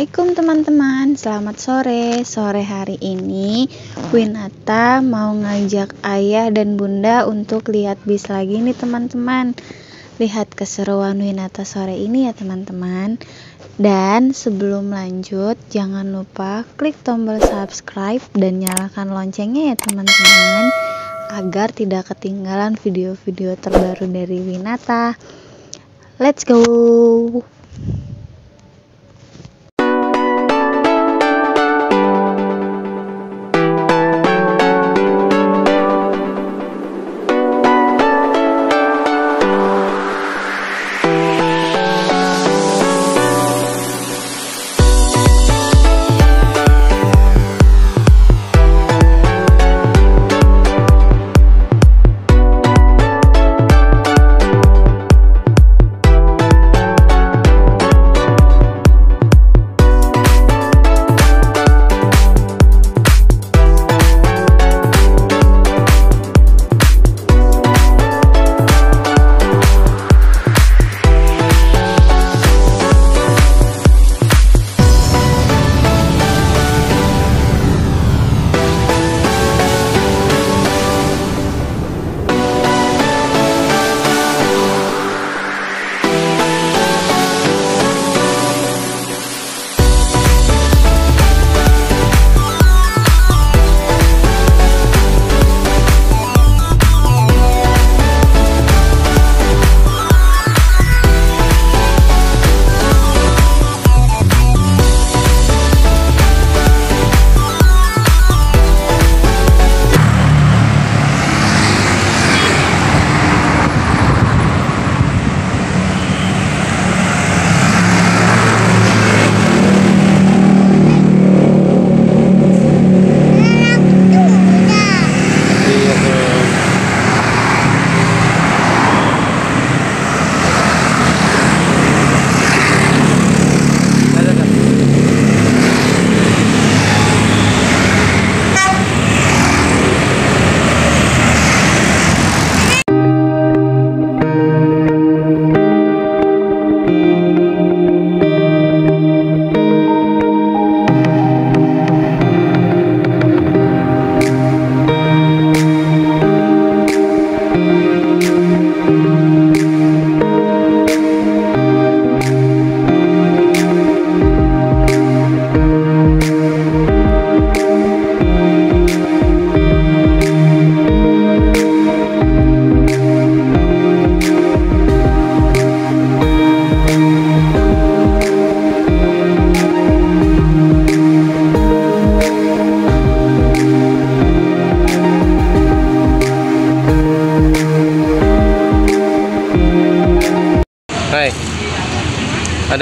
Assalamualaikum teman-teman. Selamat sore. Sore hari ini Winata mau ngajak ayah dan bunda Untuk lihat bis lagi nih teman-teman. Lihat keseruan Winata sore ini ya teman-teman. Dan sebelum lanjut Jangan lupa klik tombol subscribe Dan nyalakan loncengnya ya teman-teman Agar tidak ketinggalan video-video terbaru dari Winata. Let's go!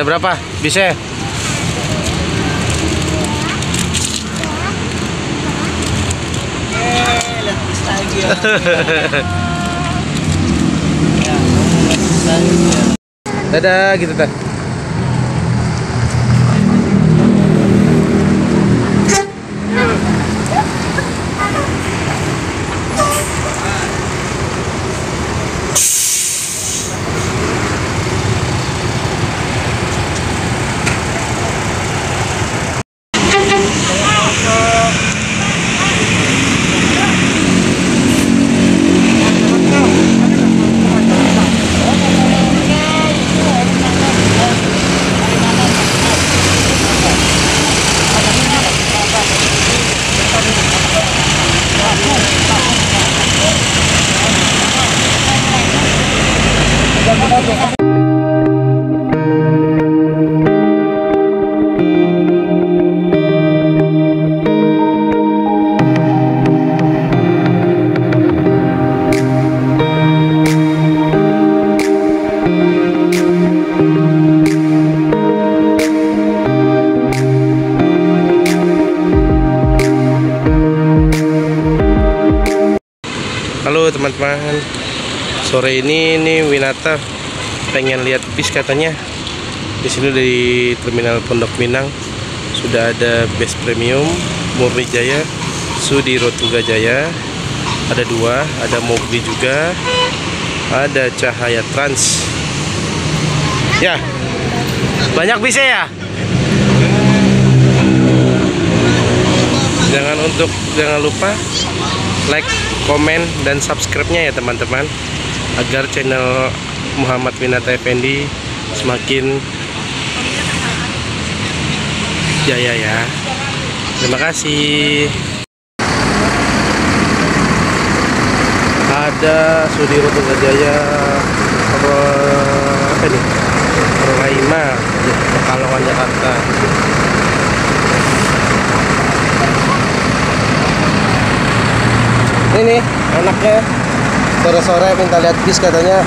Berapa? Bisa? Dadah gitu teh. teman-teman sore ini ini Winata pengen lihat bis katanya. Di sini dari terminal Pondok Minang sudah ada bis premium Murni Jaya Sudiro Tuga Jaya. Ada dua ada Mogli juga ada Cahaya Trans. Ya banyak bisa ya? Jangan untuk jangan lupa like komen dan subscribe-nya ya teman-teman. Agar channel Muhammad Winata Effendi semakin jaya ya terima kasih. Ada Sudiro Tunggajaya apa ini Roraima Pekalongan Jakarta ini nih anaknya sore-sore minta lihat bis katanya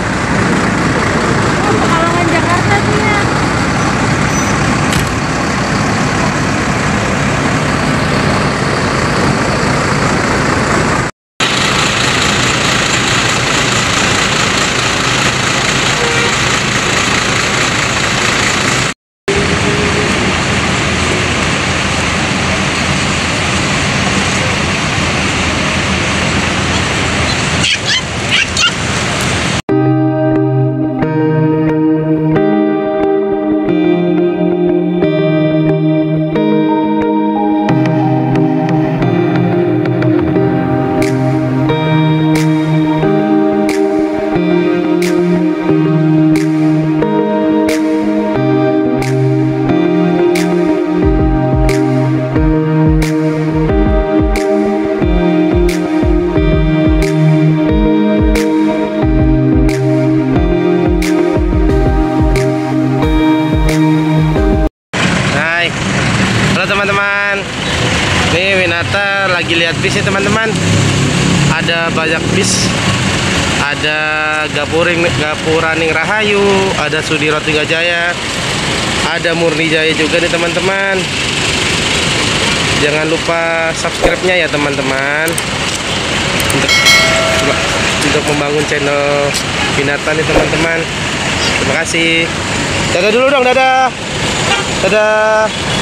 lihat bis ya teman-teman. Ada banyak bis. Ada Gapuring Gapuraning Rahayu Ada Sudiro Jaya Ada Murni Jaya juga nih teman-teman. Jangan lupa subscribe-nya ya teman-teman. Untuk Untuk membangun channel Winata nih teman-teman. Terima kasih. Dadah dulu dong, dadah. Dadah.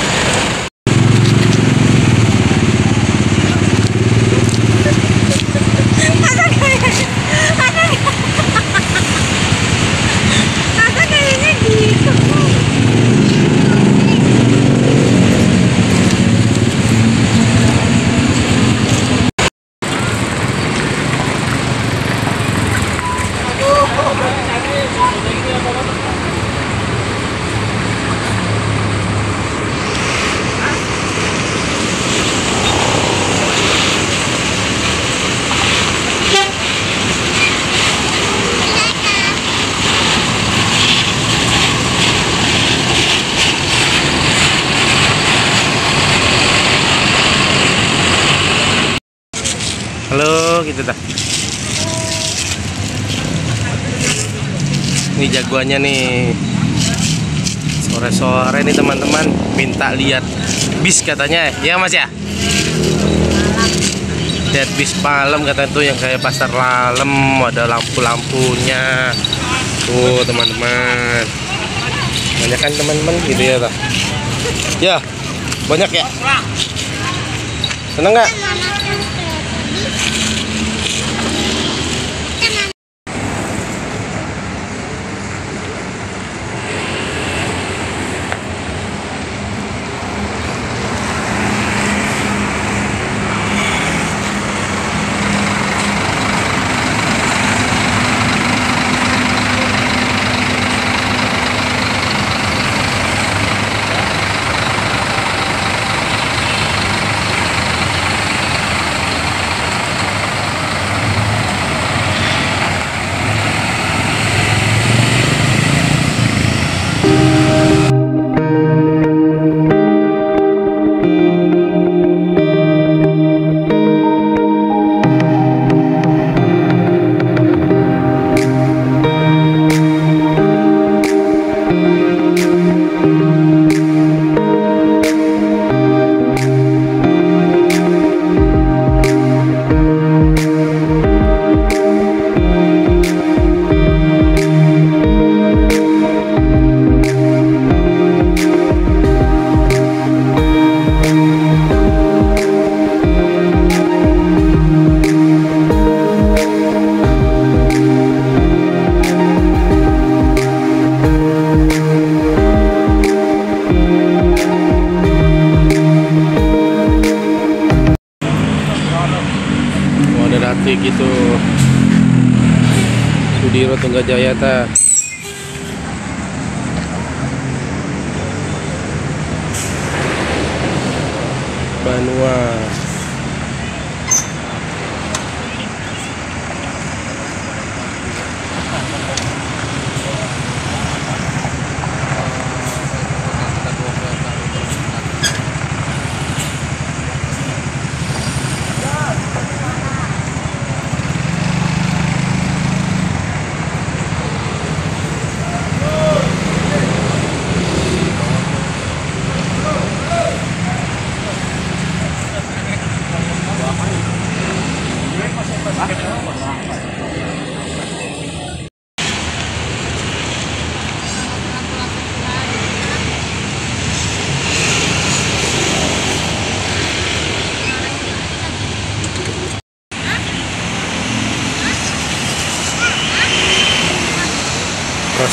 Halo, gitu dah. Ini jagoannya nih. Sore-sore nih teman-teman minta lihat bis katanya. Ya Mas ya? Lihat bis malam kata tuh yang kayak pasar lalem, ada lampu-lampunya. Tuh teman-teman. Banyak kan teman-teman gitu ya, Tah? Ya, banyak ya. Seneng nggak? Biro Tunggajayata Banua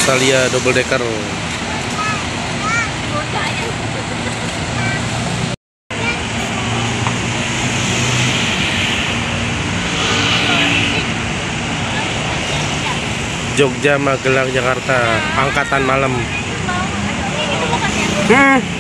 Rosalia double decker. Jogja Magelang Jakarta angkatan malam. Hmm.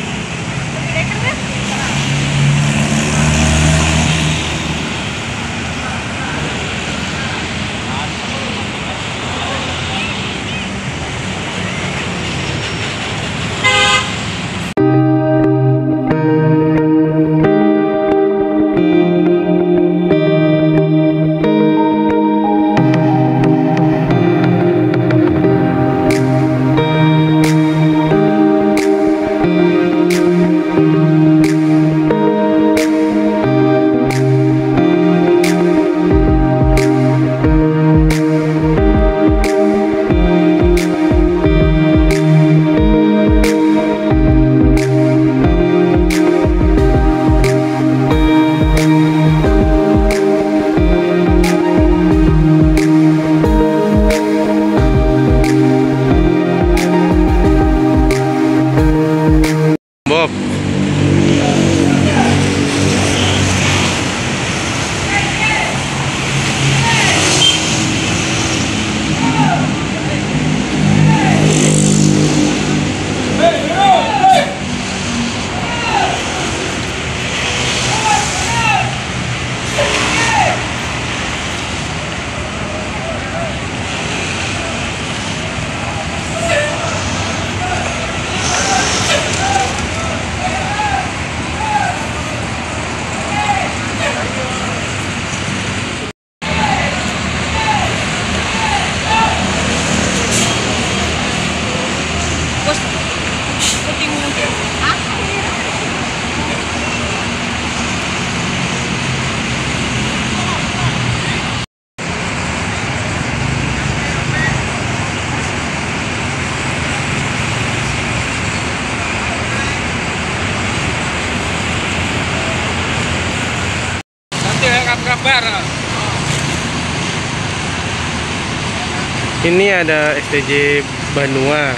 Ini ada STJ Banua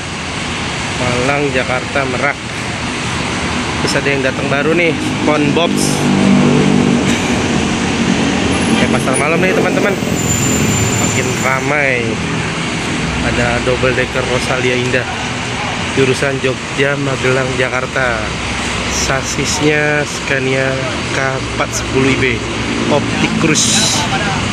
Malang, Jakarta, Merak. Terus ada yang datang baru nih Pon Bobs. Kayak pasar malam nih teman-teman. Makin ramai. Ada double decker Rosalia Indah Jurusan Jogja, Magelang, Jakarta. Sasisnya Scania K410IB 苦しい。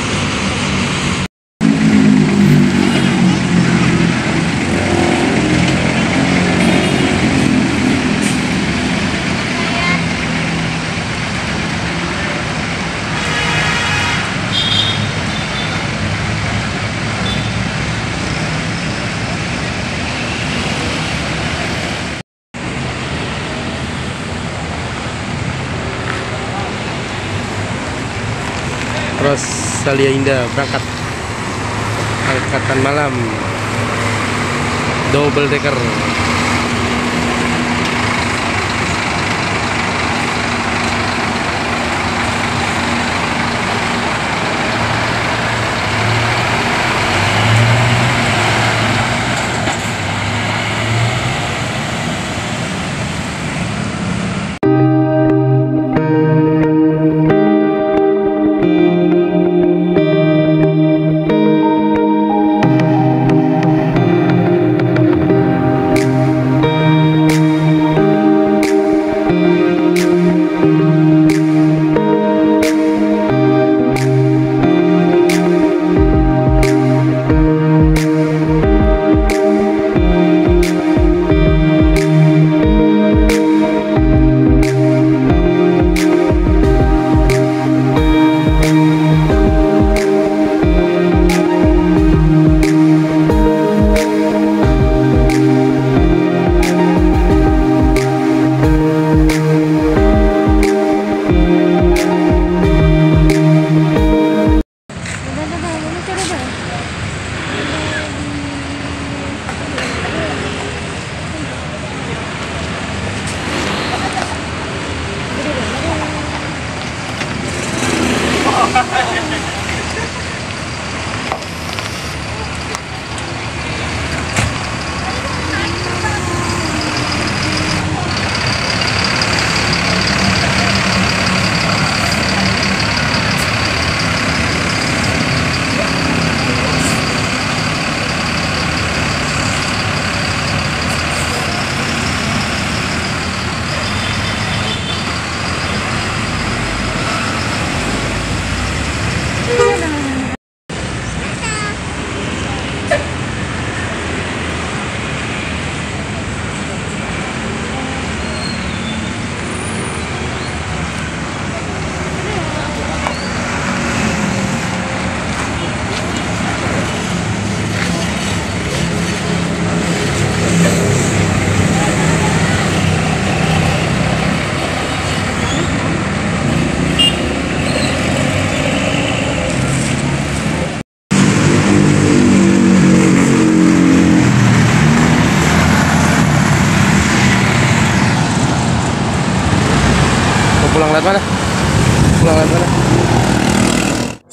Rosalia Indah berangkat angkatan malam. Double decker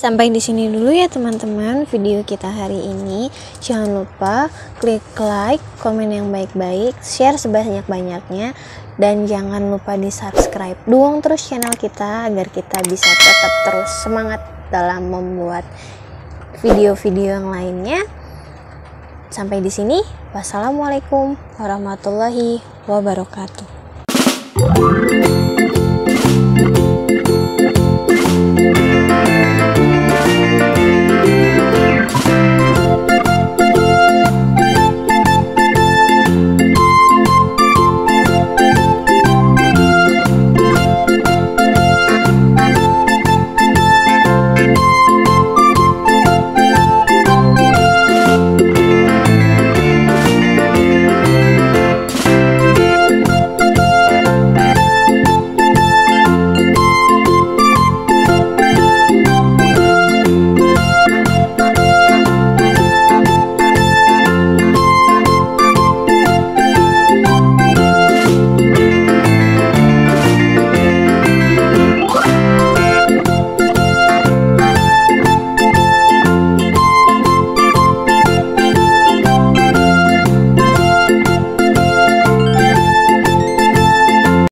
Sampai di sini dulu ya teman-teman video kita hari ini. Jangan lupa klik like, komen yang baik-baik, share sebanyak-banyaknya dan jangan lupa di subscribe. Dukung terus channel kita agar kita bisa tetap terus semangat dalam membuat video-video yang lainnya. Sampai di sini, wassalamualaikum warahmatullahi wabarakatuh.